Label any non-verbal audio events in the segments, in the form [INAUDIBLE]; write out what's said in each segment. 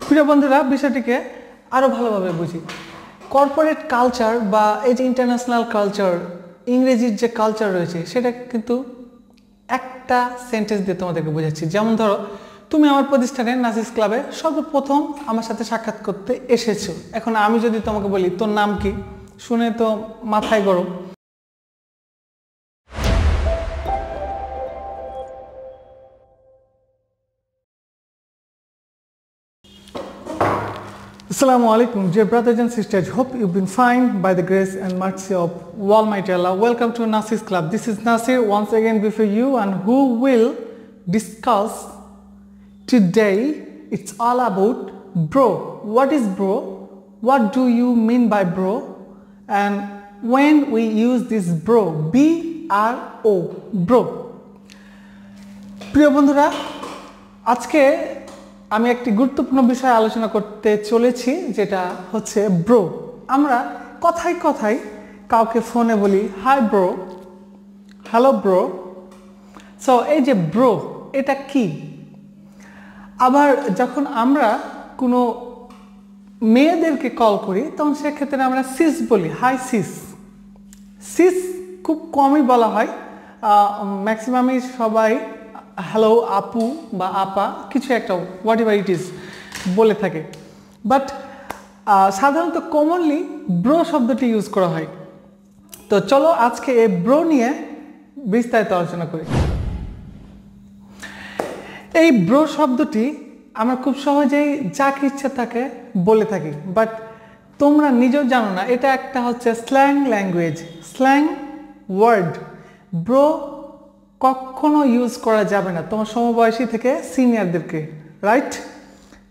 প্রিয় বন্ধুরা, বিষয়টিকে আরও ভালোভাবে বুঝি। কর্পোরেট কালচার বা এই যে ইন্টারন্যাশনাল কালচার ইংরেজির যে কালচার রয়েছে, সেটা কিন্তু একটা সেন্টেন্স দিয়ে তোমাদেরকে বোঝাচ্ছি। যেমন ধরো, তুমি আমার প্রতিষ্ঠানে নাসিস ক্লাবে সর্বপ্রথম আমার সাথে সাক্ষাৎ করতে এসেছ। এখন আমি যদি তোমাকে বলি, তোর নাম কি? শুনে তো মাথায় গরম। Assalamu alaikum, dear brothers and sisters. Hope you've been fine by the grace and mercy of Almighty Allah. Welcome to Nasir's Club. This is Nasir once again before you and who will discuss today. It's all about bro. What is bro? What do you mean by bro? And when we use this bro, B R O, bro. প্রিয় বন্ধুরা আজকে আমি একটি গুরুত্বপূর্ণ বিষয় আলোচনা করতে চলেছি, যেটা হচ্ছে ব্রো আমরা কথায় কথায় কাউকে ফোনে বলি hi bro hello bro so এই যে ব্রো এটা কি? আবার যখন আমরা কোনো মেয়েদেরকে কল করি, তখন সেক্ষেত্রে আমরা সিস বলি হাই সিস সিস খুব কমই বলা হয়। ম্যাক্সিমামই সবাই হ্যালো আপু বা আপা, কিছু একটা হোয়াট এভার ইট ইজ বলে থাকে। বাট সাধারণত কমনলি ব্রো শব্দটি ইউজ করা হয়। তো চলো আজকে এই ব্রো নিয়ে বিস্তারিত আলোচনা করি। এই ব্রো শব্দটি আমরা খুব সহজেই যাকে ইচ্ছা তাকে বলে থাকি। বাট তোমরা নিজেও জানো না, এটা একটা হচ্ছে slang language slang word bro কখনো ইউজ করা যাবে না। তোমার সমবয়সী থেকে সিনিয়রদেরকে রাইট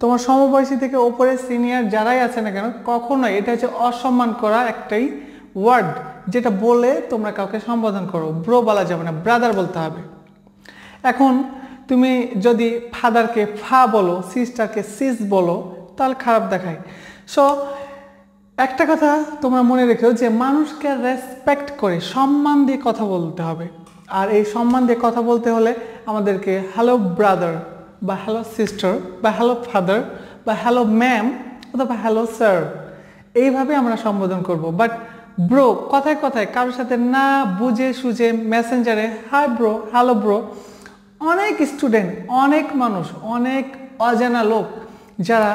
তোমার সমবয়সী থেকে ওপরে সিনিয়র যারাই আছে না কেন কখনোই এটা হচ্ছে অসম্মান করা একটাই ওয়ার্ড যেটা বলে তোমরা কাউকে সম্বোধন করো। ব্রো বলা যাবে না ব্রাদার বলতে হবে। এখন তুমি যদি ফাদারকে ফা বলো সিস্টারকে সিস বলো, তাহলে খারাপ দেখায়। সো একটা কথা তোমরা মনে রেখো যে মানুষকে রেসপেক্ট করে, সম্মান দিয়ে কথা বলতে হবে। আর এই সম্মান দিয়ে কথা বলতে হলে আমাদেরকে হ্যালো ব্রাদার বা হ্যালো সিস্টার বা হ্যালো ফাদার বা হ্যালো ম্যাম অথবা হ্যালো স্যার এইভাবে আমরা সম্বোধন করব। বাট ব্রো কথায় কথায় কারোর সাথে না বুঝে সুঝে মেসেঞ্জারে হাই ব্রো হ্যালো ব্রো অনেক স্টুডেন্ট অনেক মানুষ, অনেক অজানা লোক যারা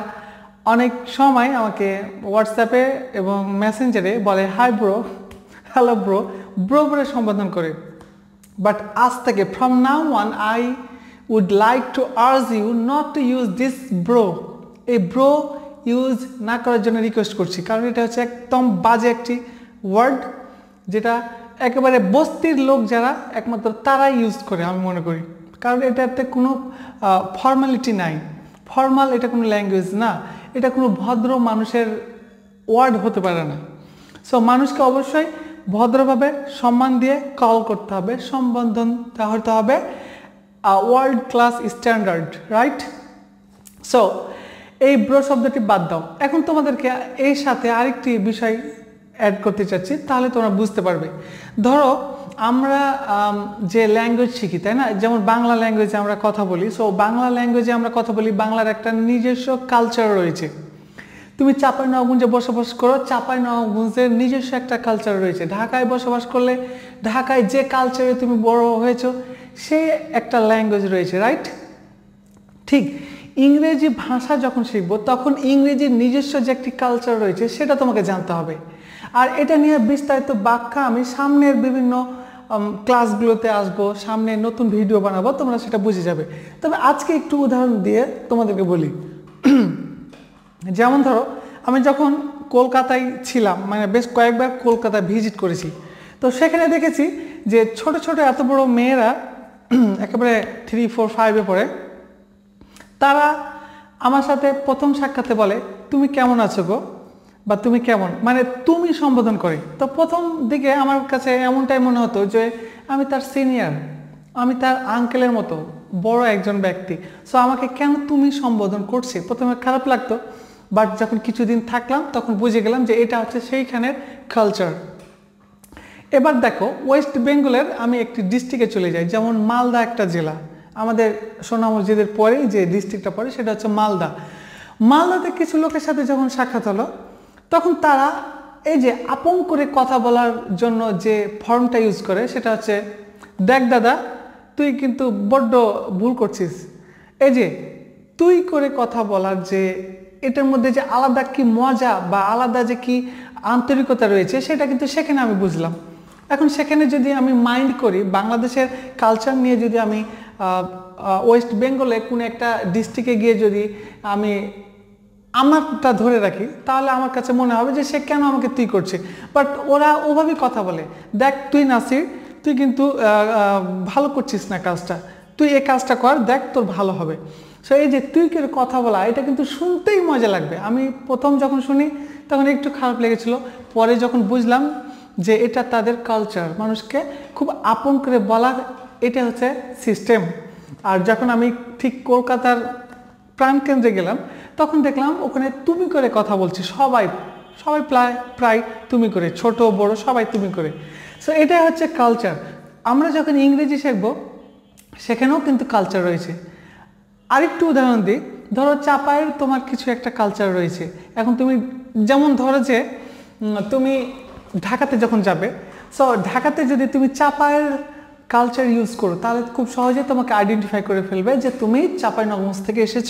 অনেক সময় আমাকে হোয়াটসঅ্যাপে এবং মেসেঞ্জারে বলে hi bro hello bro bro বলে সম্বোধন করে। বাট আজ থেকে from now on I would like to urge you not to use this bro এই ব্রো ইউজ না করার জন্য রিকোয়েস্ট করছি। কারণ এটা হচ্ছে একদম বাজে একটি ওয়ার্ড যেটা একেবারে বস্তির লোক যারা একমাত্র তারাই ইউজ করে, আমি মনে করি। কারণ এটাতে কোনো ফর্মালিটি নাই। ফর্মাল এটা কোনো ল্যাঙ্গুয়েজ না। এটা কোনো ভদ্র মানুষের ওয়ার্ড হতে পারে না। সো মানুষকে অবশ্যই ভদ্রভাবে সম্মান দিয়ে কল করতে হবে, সম্বোধন হতে হবে world class standard right so এই ব্রো শব্দটি বাদ দাও। এখন তোমাদেরকে এই সাথে আরেকটি বিষয় অ্যাড করতে চাচ্ছি, তাহলে তোমরা বুঝতে পারবে। ধরো, আমরা যে ল্যাঙ্গুয়েজ শিখি, তাই না? যেমন বাংলা ল্যাঙ্গুয়েজে আমরা কথা বলি সো বাংলা ল্যাঙ্গুয়েজে আমরা কথা বলি, বাংলার একটা নিজস্ব কালচার রয়েছে। তুমি চাপাই নবগঞ্জে বসবাস করো, চাপাই নবগঞ্জের নিজস্ব একটা কালচার রয়েছে। ঢাকায় বসবাস করলে ঢাকায় যে কালচারে তুমি বড় হয়েছো, সে একটা ল্যাঙ্গুয়েজ রয়েছে রাইট ঠিক, ইংরেজি ভাষা যখন শিখব, তখন ইংরেজির নিজস্ব যে একটি কালচার রয়েছে, সেটা তোমাকে জানতে হবে। আর এটা নিয়ে বিস্তারিত বাক্যা আমি সামনের বিভিন্ন ক্লাসগুলোতে আসব, সামনে নতুন ভিডিও বানাবো, তোমরা সেটা বুঝে যাবে। তবে আজকে একটু উদাহরণ দিয়ে তোমাদেরকে বলি। যেমন ধরো, আমি যখন কলকাতায় ছিলাম মানে বেশ কয়েকবার কলকাতায় ভিজিট করেছি, তো সেখানে দেখেছি যে ছোট ছোট এত বড় মেয়েরা [CLEARS THROAT] একেবারে থ্রি ফোর ফাইভে পড়ে। তারা আমার সাথে প্রথম সাক্ষাতে বলে, তুমি কেমন আছো গো? বা, তুমি কেমন? মানে তুমি সম্বোধন করে। তো প্রথম দিকে আমার কাছে এমনটাই মনে হতো যে, আমি তার সিনিয়র আমি তার আঙ্কেলের মতো, বড় একজন ব্যক্তি। সো আমাকে কেন তুমি সম্বোধন করছে? প্রথমে খারাপ লাগতো। বাট যখন কিছুদিন থাকলাম, তখন বুঝে গেলাম যে এটা হচ্ছে সেইখানের কালচার এবার দেখো ওয়েস্ট বেঙ্গলের আমি একটি ডিস্ট্রিক্টে চলে যাই, যেমন মালদা একটা জেলা। আমাদের সোনা মসজিদের পরেই যে ডিস্ট্রিক্টটা পড়ে, সেটা হচ্ছে মালদা। মালদাতে কিছু লোকের সাথে যখন সাক্ষাৎ হলো, তখন তারা এই যে আপন করে কথা বলার জন্য যে ফর্মটা ইউজ করে, সেটা হচ্ছে, দেখ দাদা, তুই কিন্তু বড্ড ভুল করছিস। এই যে, তুই করে কথা বলার যে এটার মধ্যে যে আলাদা কি মজা বা আলাদা যে কি আন্তরিকতা রয়েছে, সেটা কিন্তু সেখানে আমি বুঝলাম। এখন সেখানে যদি আমি মাইন্ড করি, বাংলাদেশের কালচার নিয়ে যদি আমি ওয়েস্ট বেঙ্গলে কোনো একটা ডিস্ট্রিক্টে গিয়ে যদি আমি আমারটা ধরে রাখি, তাহলে আমার কাছে মনে হবে যে সে কেন আমাকে তুই করছে? বাট ওরা ওভাবেই কথা বলে, দেখ তুই নাসির, তুই কিন্তু ভালো করছিস না কাজটা। তুই এ কাজটা কর, দেখ তোর ভালো হবে। সো এই যে তুই কে কথা বলা, এটা কিন্তু শুনতেই মজা লাগবে। আমি প্রথম যখন শুনি, তখন একটু খারাপ লেগেছিল। পরে যখন বুঝলাম যে এটা তাদের কালচার মানুষকে খুব আপন করে বলার, এটা হচ্ছে সিস্টেম আর যখন আমি ঠিক কলকাতার প্রাণকেন্দ্রে গেলাম, তখন দেখলাম ওখানে তুমি করে কথা বলছি, সবাই সবাই প্রায় প্রায় তুমি করে, ছোট, বড়, সবাই তুমি করে। সো এটাই হচ্ছে কালচার আমরা যখন ইংরেজি শিখব, সেখানেও কিন্তু কালচার রয়েছে। আরেকটু উদাহরণ দিই। ধরো চাপায়ের তোমার কিছু একটা কালচার রয়েছে। এখন তুমি যেমন ধরো যে তুমি ঢাকাতে যখন যাবে সো ঢাকাতে যদি তুমি চাপায়ের কালচার ইউজ করো, তাহলে খুব সহজে তোমাকে আইডেন্টিফাই করে ফেলবে যে তুমি চাপাই নগঞ্জ থেকে এসেছ।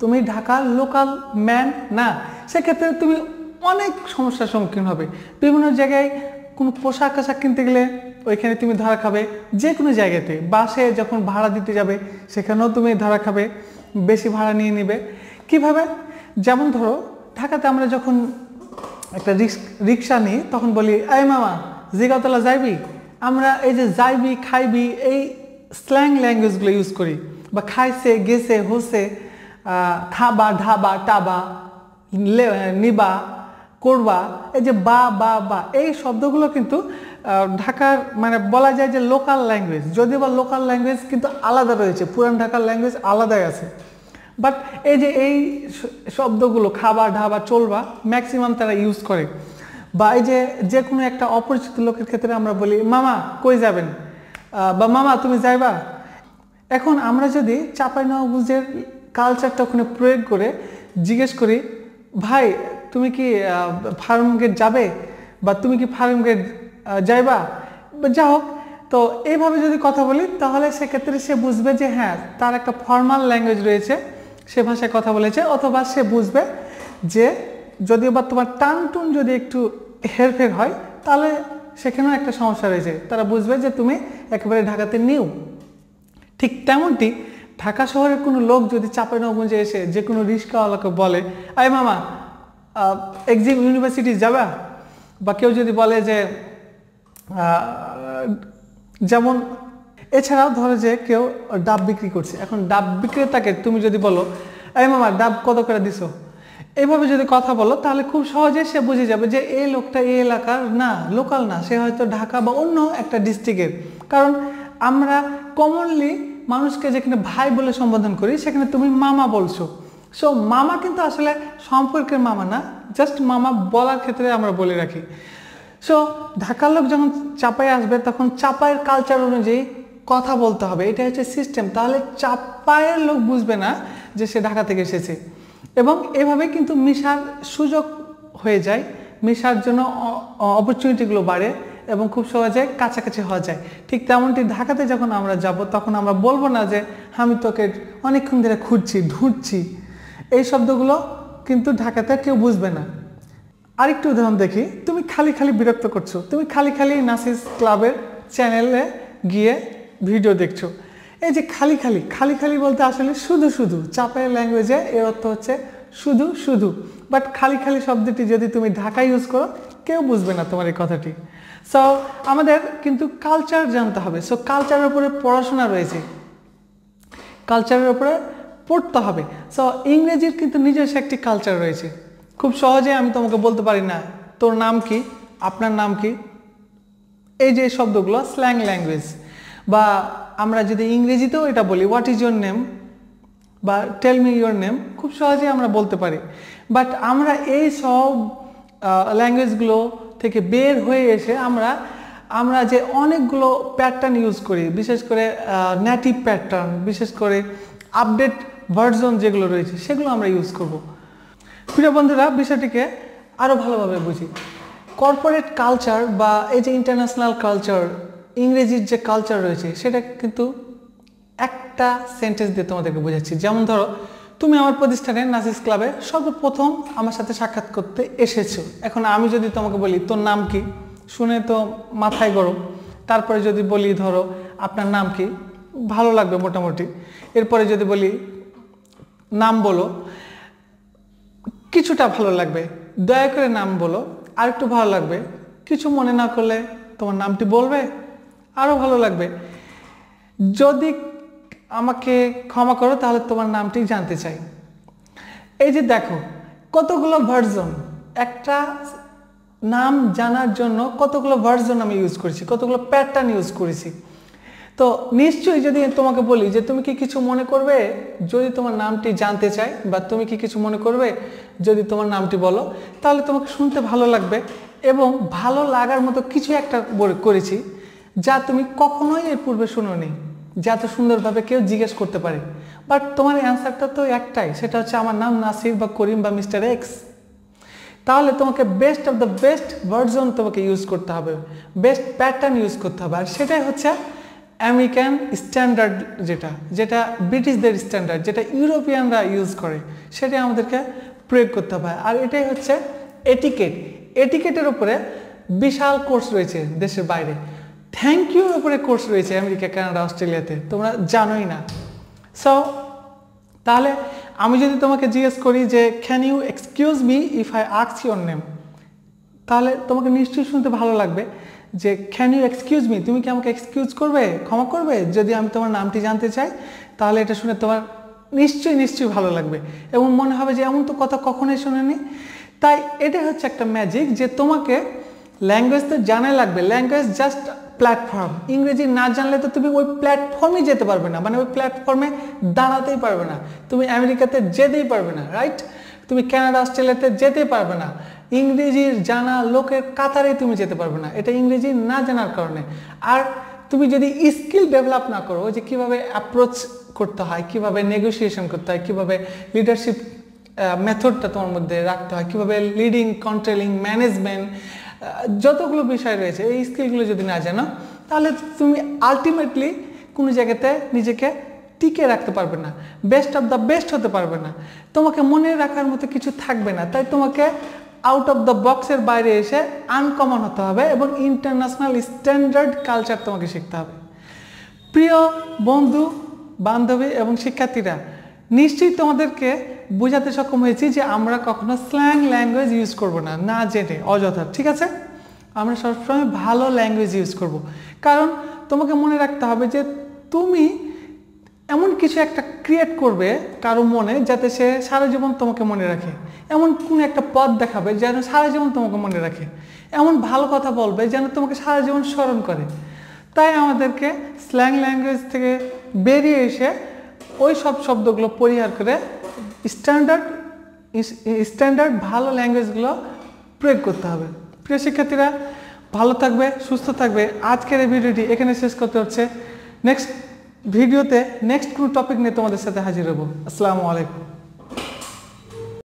তুমি ঢাকার লোকাল ম্যান না। সেক্ষেত্রে তুমি অনেক সমস্যার সম্মুখীন হবে। বিভিন্ন জায়গায় কোনো পোশাক আশাক কিনতে গেলে ওইখানে তুমি ধরা খাবে যে কোনো জায়গাতে। বাসে যখন ভাড়া দিতে যাবে, সেখানেও তুমি ধরা খাবে, বেশি ভাড়া নিয়ে নিবে। কীভাবে? যেমন ধরো, ঢাকাতে আমরা যখন একটা রিক্স, রিক্সা নিই, তখন বলি, এই মামা, জিগাতলা যাইবি? আমরা এই যে যাইবি, খাইবি, এই স্ল্যাং ল্যাঙ্গুয়েজগুলো ইউজ করি। বা খাইছে, গেছে হোসে খাবা ধাবা, টাবা নিবা করবা, এই যে বা বা বা, এই শব্দগুলো কিন্তু ঢাকার মানে বলা যায় যে লোকাল ল্যাঙ্গুয়েজ যদি বা লোকাল ল্যাঙ্গুয়েজ কিন্তু আলাদা রয়েছে, পুরান ঢাকার ল্যাঙ্গুয়েজ আলাদাই আছে। বাট এই যে এই শব্দগুলো খাবার ঢাবা, চলবা ম্যাক্সিমাম তারা ইউজ করে। বা এই যে যে কোনো একটা অপরিচিত লোকের ক্ষেত্রে আমরা বলি, মামা, কই যাবেন? বা, মামা, তুমি যাইবা? এখন আমরা যদি চাঁপাইনবাবগঞ্জের কালচারটা ওখানে প্রয়োগ করে জিজ্ঞেস করি, ভাই তুমি কি ফার্ম গেট যাবে? বা তুমি কি ফার্ম গেট যাইবা? যা হোক, তো এইভাবে যদি কথা বলি, তাহলে সেক্ষেত্রে সে বুঝবে যে হ্যাঁ তার একটা ফর্মাল ল্যাঙ্গুয়েজ রয়েছে। সে ভাষায় কথা বলেছে, অথবা সে বুঝবে যে যদিও বা তোমার টান টুন যদি একটু হেরফের হয়, তাহলে সেখানেও একটা সমস্যা রয়েছে। তারা বুঝবে যে তুমি একেবারে ঢাকাতে নিউ ঠিক তেমনটি ঢাকা শহরের কোনো লোক যদি চাঁপাইনবাবগঞ্জে এসে যে কোনো রিক্সাওয়ালাকে বলে আয় মামা এক্সিম ইউনিভার্সিটি যাবা? বা কেউ যদি বলে যে যেমন, এছাড়াও ধরো যে কেউ ডাব বিক্রি করছে। এখন ডাব বিক্রেতাকে তুমি যদি বলো, এই মামা, ডাব কত করে দিছো? এইভাবে যদি কথা বলো, তাহলে খুব সহজে সে বুঝে যাবে যে এই লোকটা এই এলাকার না, লোকাল না। সে হয়তো ঢাকা বা অন্য একটা ডিস্ট্রিক্টের কারণ আমরা কমনলি মানুষকে যেখানে ভাই বলে সম্বোধন করি, সেখানে তুমি মামা বলছো। সো মামা কিন্তু আসলে সম্পর্কের মামা না জাস্ট মামা বলার ক্ষেত্রে আমরা বলে রাখি। সো ঢাকার লোক যখন চাপায় আসবে, তখন চাপায়ের কালচার অনুযায়ী কথা বলতে হবে, এটা হচ্ছে সিস্টেম তাহলে চাপায়ের লোক বুঝবে না যে সে ঢাকা থেকে এসেছে। এবং এভাবে কিন্তু মিশার সুযোগ হয়ে যায়, মিশার জন্য অপরচুনিটিগুলো বাড়ে এবং খুব সহজে কাছাকাছি হওয়া যায়। ঠিক তেমনটি ঢাকাতে যখন আমরা যাব, তখন আমরা বলব না যে, আমি তোকে অনেকক্ষণ ধরে খুঁজছি ঢুঁড়ছি এই শব্দগুলো কিন্তু ঢাকাতে কেউ বুঝবে না। আরেকটু উদাহরণ দেখি। তুমি খালি খালি বিরক্ত করছ। তুমি খালি খালি নাসিস ক্লাবের চ্যানেলে গিয়ে ভিডিও দেখছ। এই যে খালি খালি খালি খালি বলতে আসলে শুধু শুধু, চাপের ল্যাঙ্গুয়েজে এর অর্থ হচ্ছে শুধু শুধু। বাট খালি খালি শব্দটি যদি তুমি ঢাকা ইউজ করো, কেউ বুঝবে না তোমার এই কথাটি। সো আমাদের কিন্তু কালচার জানতে হবে। সো কালচারের উপরে পড়াশোনা রয়েছে। কালচারের উপরে পড়তে হবে। সো ইংরেজির কিন্তু নিজস্ব একটি কালচার রয়েছে। খুব সহজে আমি তোমাকে বলতে পারি না, তোর নাম কি, আপনার নাম কি? এই যে শব্দগুলো স্ল্যাং ল্যাঙ্গুয়েজ বা আমরা যদি ইংরেজিতেও এটা বলি হোয়াট ইজ ইয়োর নেম বা টেল মি ইয়োর নেম খুব সহজে আমরা বলতে পারি। বাট আমরা এই সব ল্যাঙ্গুয়েজগুলো থেকে বের হয়ে এসে আমরা আমরা যে অনেকগুলো প্যাটার্ন ইউজ করি। বিশেষ করে নেটিভ প্যাটার্ন বিশেষ করে আপডেট ভার্জন যেগুলো রয়েছে, সেগুলো আমরা ইউজ করব। প্রিয় বন্ধুরা, বিষয়টিকে আরও ভালোভাবে বুঝি। কর্পোরেট কালচার বা এই যে ইন্টারন্যাশনাল কালচার ইংরেজির যে কালচার রয়েছে, সেটা কিন্তু একটা সেন্টেন্স দিয়ে তোমাদেরকে বোঝাচ্ছি। যেমন ধরো, তুমি আমার প্রতিষ্ঠানে নাসিস ক্লাবে সর্বপ্রথম আমার সাথে সাক্ষাৎ করতে এসেছ। এখন আমি যদি তোমাকে বলি, তোর নাম কি? শুনে তো মাথায় গরম। তারপরে যদি বলি, ধরো, আপনার নাম কি? ভালো লাগবে মোটামুটি। এরপরে যদি বলি নাম বলো। কিছুটা ভালো লাগবে। দয়া করে নাম বলো। আর একটু ভালো লাগবে। কিছু মনে না করলে তোমার নামটি বলবে। আরও ভালো লাগবে। যদি আমাকে ক্ষমা করো, তাহলে তোমার নামটি জানতে চাই। এই যে দেখো, কতগুলো ভার্জন একটা নাম জানার জন্য কতগুলো ভার্জন আমি ইউজ করেছি, কতগুলো প্যাটার্ন ইউজ করেছি। তো নিশ্চয়ই যদি তোমাকে বলি যে তুমি কি কিছু মনে করবে? যদি তোমার নামটি জানতে চাই বা তুমি কি কিছু মনে করবে? যদি তোমার নামটি বলো, তাহলে তোমাকে শুনতে ভালো লাগবে এবং ভালো লাগার মতো কিছু একটা করেছি যা তুমি কখনোই এর পূর্বে শুনোনি, যা তো সুন্দরভাবে কেউ জিজ্ঞেস করতে পারে। বাট তোমার অ্যান্সারটা তো একটাই, সেটা হচ্ছে আমার নাম নাসির বা করিম বা মিস্টার এক্স। তাহলে তোমাকে best of the best version তোমাকে ইউজ করতে হবে বেস্ট প্যাটার্ন ইউজ করতে হবে। আর সেটাই হচ্ছে আমেরিকান স্ট্যান্ডার্ড যেটা যেটা ব্রিটিশদের স্ট্যান্ডার্ড যেটা ইউরোপিয়ানরা ইউজ করে, সেটা আমাদেরকে প্রয়োগ করতে হবে। আর এটাই হচ্ছে এটিকেট এটিকেটের উপরে বিশাল কোর্স রয়েছে দেশের বাইরে। থ্যাংক ইউর উপরে কোর্স রয়েছে আমেরিকা কানাডা অস্ট্রেলিয়াতে তোমরা জানোই না। সো তাহলে আমি যদি তোমাকে জিজ্ঞেস করি যে can you excuse me if I আক্স your name তাহলে তোমাকে নিশ্চয়ই শুনতে ভালো লাগবে। যে ক্যান ইউ এক্সকিউজ মি তুমি কি আমাকে এক্সকিউজ করবে? ক্ষমা করবে? যদি আমি তোমার নামটি জানতে চাই, তাহলে এটা শুনে তোমার নিশ্চয়ই নিশ্চয়ই ভালো লাগবে। এবং মনে হবে যে, এমন তো কথা কখনোই শোনেনি। তাই এটাই হচ্ছে একটা ম্যাজিক যে, তোমাকে ল্যাঙ্গুয়েজ তো জানাই লাগবে। ল্যাঙ্গুয়েজ জাস্ট প্ল্যাটফর্ম ইংরেজি না জানলে তো তুমি ওই প্ল্যাটফর্মে যেতে পারবে না। মানে ওই প্ল্যাটফর্মে দাঁড়াতেই পারবে না। তুমি আমেরিকাতে যেতেই পারবে না রাইট তুমি কানাডা অস্ট্রেলিয়াতে যেতেই পারবে না। ইংরেজির জানা লোকের কাতারে তুমি যেতে পারবে না। এটা ইংরেজি না জানার কারণে। আর তুমি যদি স্কিল ডেভেলপ না করো যে কীভাবে অ্যাপ্রোচ করতে হয়, কীভাবে নেগোসিয়েশন করতে হয়, কীভাবে লিডারশিপ মেথডটা তোমার মধ্যে রাখতে হয়, কীভাবে লিডিং কন্ট্রোলিং ম্যানেজমেন্ট যতগুলো বিষয় রয়েছে, এই স্কিলগুলো যদি না জানো, তাহলে তুমি আলটিমেটলি কোনো জায়গাতে নিজেকে টিকে রাখতে পারবে না। বেস্ট অফ দ্য বেস্ট হতে পারবে না। তোমাকে মনে রাখার মতো কিছু থাকবে না। তাই তোমাকে আউট অফ দ্য বক্সের বাইরে এসে আনকমন হতে হবে এবং ইন্টারন্যাশনাল স্ট্যান্ডার্ড কালচার তোমাকে শিখতে হবে। প্রিয় বন্ধু, বান্ধবী এবং শিক্ষার্থীরা, নিশ্চয়ই তোমাদেরকে বোঝাতে সক্ষম হয়েছি যে আমরা কখনো স্ল্যাং ল্যাঙ্গুয়েজ ইউজ করব না না জেনে, অযথা, ঠিক আছে? আমরা সবসময় ভালো ল্যাঙ্গুয়েজ ইউজ করব। কারণ তোমাকে মনে রাখতে হবে যে তুমি এমন কিছু একটা ক্রিয়েট করবে কারও মনে যাতে সে সারা জীবন তোমাকে মনে রাখে। এমন কোনো একটা পথ দেখাবে যেন সারা জীবন তোমাকে মনে রাখে। এমন ভালো কথা বলবে যেন তোমাকে সারা জীবন স্মরণ করে। তাই আমাদেরকে স্ল্যাং ল্যাঙ্গুয়েজ থেকে বেরিয়ে এসে ওই সব শব্দগুলো পরিহার করে স্ট্যান্ডার্ড স্ট্যান্ডার্ড ভালো ল্যাঙ্গুয়েজগুলো প্রয়োগ করতে হবে। প্রিয় শিক্ষার্থীরা, ভালো থাকবে, সুস্থ থাকবে। আজকের এই ভিডিওটি এখানে শেষ করতে হচ্ছে। নেক্সট ভিডিওতে নেক্সট কোনো টপিক নিয়ে তোমাদের সাথে হাজির হব। আসসালামু আলাইকুম।